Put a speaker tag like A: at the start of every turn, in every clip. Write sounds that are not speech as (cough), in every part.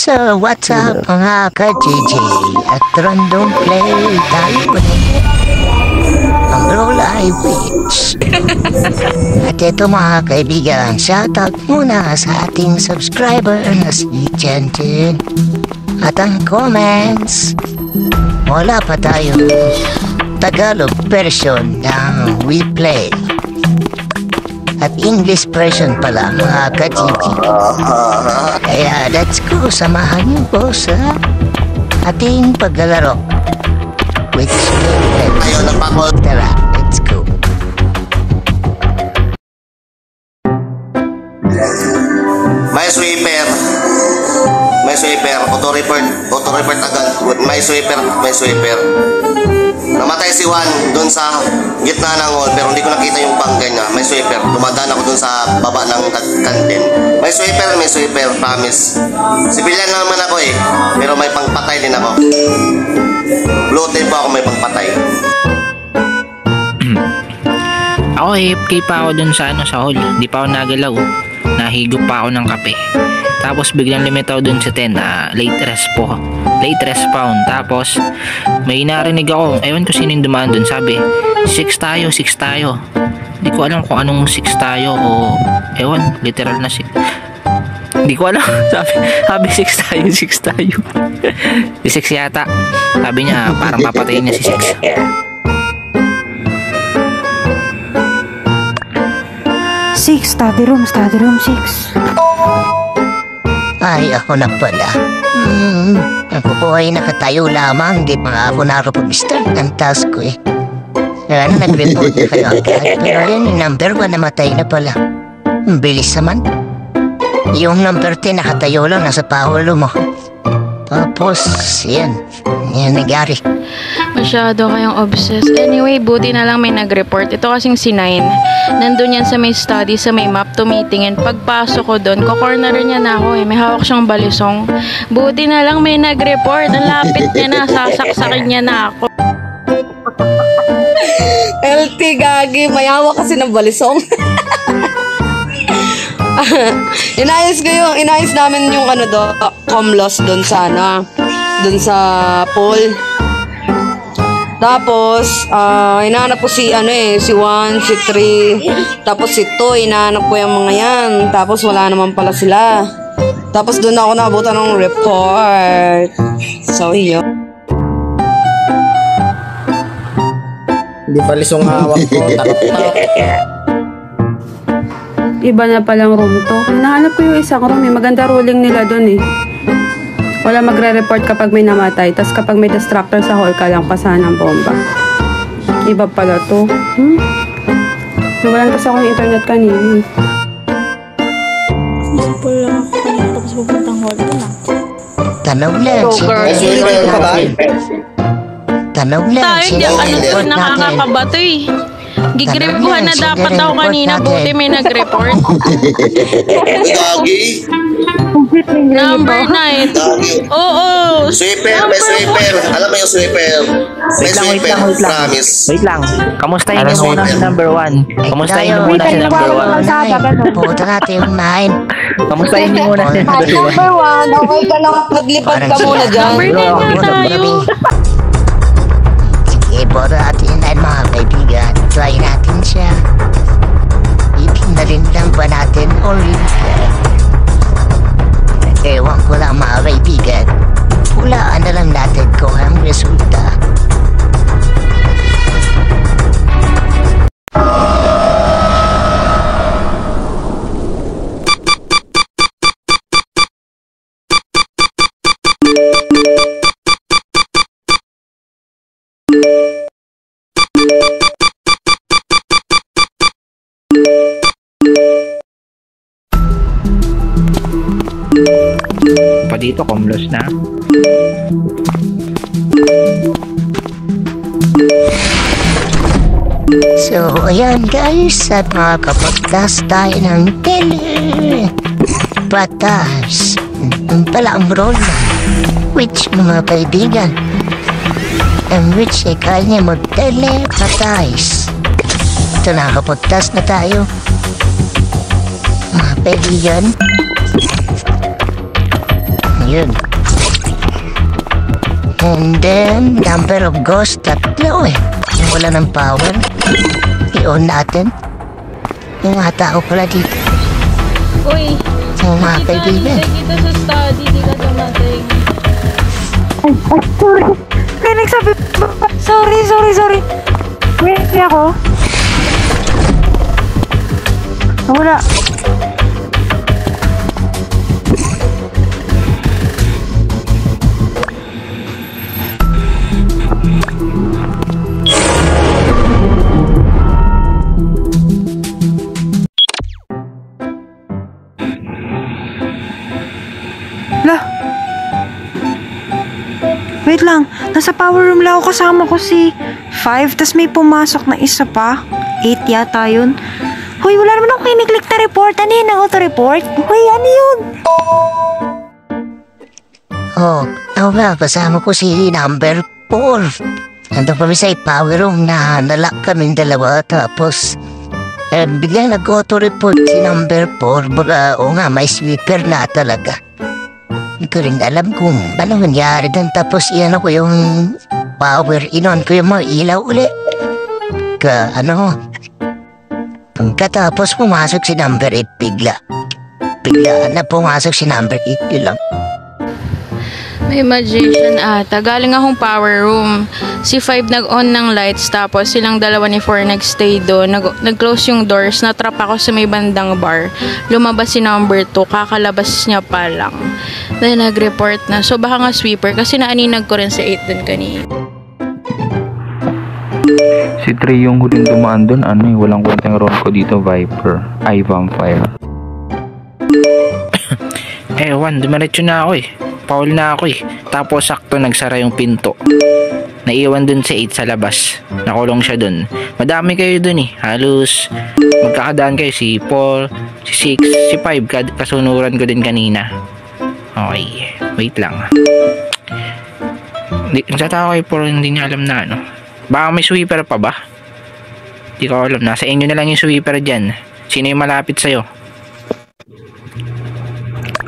A: So, what's up mga ka-GG? At random play tayo ulit. Ang Roll Eye Witch. (laughs) At ito mga kaibigan, shoutout muna sa ating subscriber na si Jentin. At ang comments, wala pa tayo Tagalog version ng We Play. At English version pala mga ka-GG. Kaya let's go, samahan niyo po sa ating paglalaro. Which will
B: Ayaw na pa.
A: Tara, let's go.
B: May sweeper. May sweeper. Auto report. Auto report agad. May sweeper. May sweeper. Namatay si Juan doon sa gitna ng hall pero hindi ko nakita yung bangga niya. Doon sa baba ng kan- kantin. May sweeper, may sweeper. Promise. Civilian naman ako eh. Pero may pangpatay din ako. Blue tape ako may pangpatay. (clears throat)
C: Ako AFK pa ako dun sa ano sa hall. Hindi pa ako nagalaw. Nahigop pa ako ng kape. Tapos biglang lumitaw dun sa 10 na late rest po. Late respawn. Tapos may narinig ako. Ewan ko sino yung dumaan dun. Sabi, 6 tayo, 6 tayo. Hindi ko alam kung anong 6 tayo o ewan, literal na 6. Hindi ko alam. (laughs) Sabi, sabi 6 tayo, 6 tayo. (laughs) si 6 yata. Sabi niya, parang papatayin niya si 6.
D: Six, study room, study room, six.
A: Ay, ako na pala. Hmm, ako po ay nakatayo lamang. Di pa ako nakapag-start ng task ko eh. Kaya na nag-report na kayo agad. Pero yun, yung number one namatay na pala. Ang bilis naman. Yung number 10 nakatayo lang nasa paulo mo. Tapos, yan. Yan nangyari.
E: Masyado kayong obsessed. Anyway, buti na lang may nag-report. Ito kasing si Nine. Nandun yan sa may study, sa may map, tumitingin. Pagpasok ko doon, kukornerin niya na ako eh. May hawak siyang balisong. Buti na lang may nag-report. Ang lapit niya na, sasaksakin niya na ako.
F: LT gagi, mayawa kasi ng balisong. (laughs) inayos ko yung, inayos namin yung ano do, comlos doon sa ano, doon sa pool. Tapos, ah, hinahanap ko si ano eh, si 1, si 3, tapos si 2, hinahanap ko yung mga yan. Tapos wala naman pala sila. Tapos doon ako nabutan ng report. So, yun.
G: Hindi pa lisong hawak ko. (laughs) Takot-takot.
D: Iba na palang room to. Hinahanap ko yung isang room eh. Maganda ruling nila dun eh. Wala magre-report kapag may namatay. Tapos kapag may distractor sa hall ka lang pasahan ng bomba. Iba pala to. Hmm? Nawalan kasi ako ng internet kanina. eh.
A: Tanong lang. sino-
B: May sweeper ka ba?
A: Tanong lang.
E: Tayo, hindi
A: sino
E: ano
A: ang
E: to,
A: report natin?
E: nakakakabato eh. Gigripuhan na dapat ako kanina, buti may (laughs) nag-report.
B: Gagi.
E: Number 9.
B: Gagi. (laughs)
E: Oo.
B: Sweeper, may sweeper. Alam mo yung sweeper. May
C: Wait lang, wait
B: sweeper.
C: lang, wait lang.
B: Promise.
C: Wait lang. Kamustahin niyo
B: Ano,
C: muna si number one. Kamustahin niyo muna si number
D: wala,
C: one.
D: wala.
A: Puta natin yung nine.
C: Kamustahin niyo muna si number one.
F: Number one, okay ka lang. Maglipad ka muna dyan.
E: Number 9 nga tayo.
A: Sige, boto natin yung nine mga kaibigan. Try natin siya. Itinalin lang ba natin o replay? Ewan ko lang mga kaibigan. Hulaan
C: Pa dito, komlos na.
A: So, ayan guys, at makakapagtas tayo ng tele. Patas. Ang pala ang role na. Which mga kaibigan. And which ay kaya niya mag-telepatize. Ito nakakapagtas na tayo. Mga kaibigan. Yun. And then, number of ghosts, tatlo eh. Yung wala ng power. I-on natin. Yung mga tao pala dito.
E: Uy,
A: Yung mga kaibigan.
E: kita sa study, di ka dumating.
H: May nagsabi, sorry, sorry, sorry. Wait, hindi ako. Wala. Wait lang, nasa power room lang ako kasama ko si 5, tas may pumasok na isa pa. 8 yata yun. Hoy, wala naman akong kiniklik na report. Ano yun ang auto-report? Hoy, ano yun?
A: Oh, ako nga, kasama ko si number 4. Nandun kami sa power room na nalak kaming dalawa. Tapos, eh, biglang nag-auto-report si number 4. Baka, o nga, may sweeper na talaga. Hindi ko rin alam kung ano nangyari doon. Tapos, iyan ako yung power. Inon ko yung mga ilaw uli. Ka, ano, pagkatapos pumasok si number 8 bigla. Bigla na pumasok si number 8 yun lang.
E: May magician ata. Galing akong power room. Si 5 nag-on ng lights tapos silang dalawa ni 4 nag-stay doon. Nag- nag-close yung doors. Natrap ako sa may bandang bar. Lumabas si number 2. Kakalabas niya pa lang. Then nag-report na. So baka nga sweeper kasi naaninag ko rin si 8 dun kanina.
C: Si Trey yung huling dumaan doon, ano eh, walang kwentang ron ko dito, Viper. Ay, Vampire. (coughs) Ewan, dumiretso na ako eh. Paul na ako eh. Tapos sakto nagsara yung pinto. Naiwan dun si 8 sa labas. Nakulong siya dun. Madami kayo dun eh. Halos magkakadaan kayo si Paul, si 6, si 5. Kad- Kasunuran ko din kanina. Okay, wait lang. Di, nagtataka kay Paul, hindi niya alam na ano. Baka may sweeper pa ba? Hindi ko alam. Nasa inyo na lang yung sweeper dyan. Sino yung malapit sa'yo?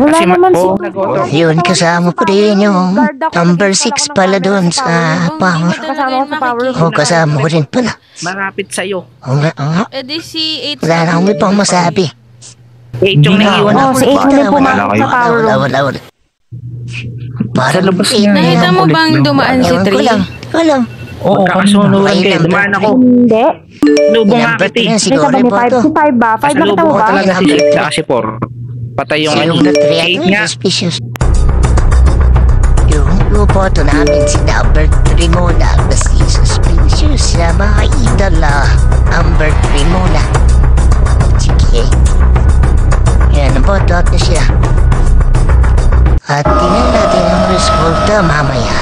H: Wala
C: Kasi ma-
H: naman
C: oo,
H: si...
C: nag-auto.
A: Yun, kasama ko din yung number 6 pala doon sa power.
H: Kasama ko sa power room.
A: O, kasama ko din pala.
C: Malapit sa'yo.
A: O nga, o nga.
E: Eh di si 8
A: Wala na akong ibang masabi.
C: Eh, yung naiwan
H: Oh,
C: ako.
H: si 8 na
A: Wala,
H: pumasok sa power
A: Wala,
H: room.
A: wala, wala. Parang
C: labas
A: eight
C: niya.
A: na
E: Nakita mo bang dumaan si
A: Ewan ko
E: 3?
A: lang. Alam.
C: Oo, kasunuran
A: Ay,
C: kayo. Dumaan ako.
H: Hindi.
C: Lubong nga
A: Number
C: kita eh.
A: 3
H: May
A: siguro
H: ka ba ni
A: po
H: 5?
A: to.
H: Si 5 ba? 5 nakita mo
C: ko
H: ba?
C: talaga si 6 tsaka si 4. Patay yung ano.
A: Yung na 3
C: 8
A: ito,
C: nga.
A: Yung lupoto namin si number 3 muna. Basta suspicious na mga idol. Number 3 muna. Sige. Yan, nabotot na siya. At tingnan natin ang resulta mamaya.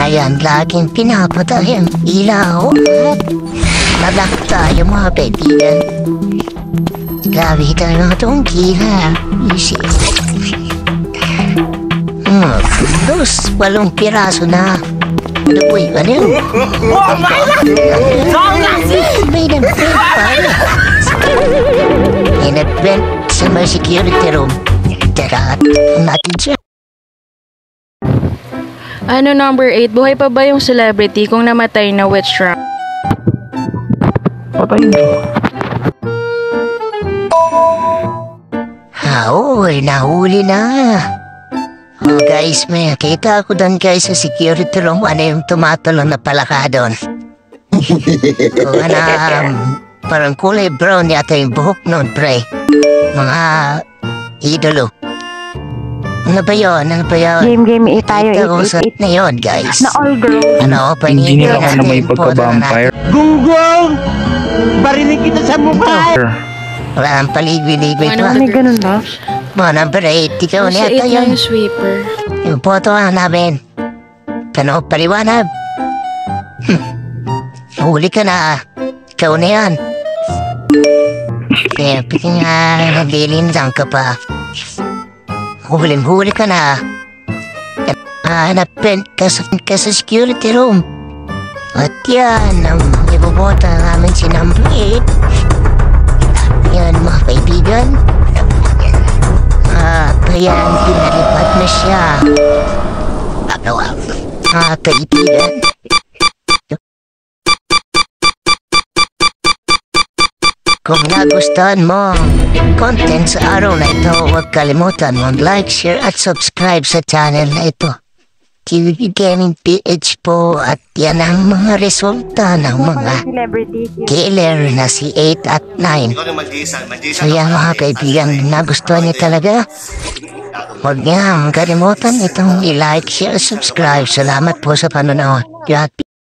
A: Ayan, laging pinapatay ang ilaw. Nalak tayo mga kaibigan. Grabe tayo itong kila. Easy. Hmm, dos, walong piraso na. Ano po yun? Ano yun? May nag-vent pala. May nag-vent sa may security room. Teka, natin siya.
E: Ano number 8? Buhay pa ba yung celebrity kung namatay na witch trap?
C: Patay na.
A: Ah, oo, eh, nahuli na. Oh, guys, may kita ko doon guys sa security room. Ano yung tumatalo na palaka doon? (laughs) oh, ano, um, parang kulay brown yata yung buhok noon, pre. Mga idolo. Ano ba yun? Ano ba yun?
H: Game, game, 8 tayo.
A: Kita ko
H: 8,
A: sa
H: 8,
A: na yun, guys.
H: 8. Na all girl.
A: Ano, panigil
C: Engineer ako na may pagka-vampire.
I: Gunggong! Barinig kita sa mukha!
A: Wala ang paligwi-ligwi
E: Ano
A: pa.
H: May ganun ba?
A: Mga number 8, ikaw
E: Oh, si
A: na
E: 8
A: yata
E: na
A: yun.
E: yung sweeper.
A: Yung photo nga namin. Ano, paliwanag. Hmm. Huli ka na. Ikaw na yan. (laughs) Kaya pati nga nabilinsang ka pa. Huling-huli ka na. Hanapin ka sa, ka sa security room. At yan ang ibubota namin si number 8. Yan mga kaibigan. Ah, kaya pinalipad na siya. Mga kaibigan. Kung nagustuhan mo ang content sa araw na ito, huwag kalimutan mag-like, share at subscribe sa channel na ito. TV Gaming PH po at yan ang mga resulta ng mga killer na si 8 at 9.
B: Ikaw na mag-iisa. Mag-iisa
A: So yan mga kaibigan, nagustuhan niyo talaga? Huwag niyang kalimutan itong i-like, share, subscribe. Salamat po sa panonood. God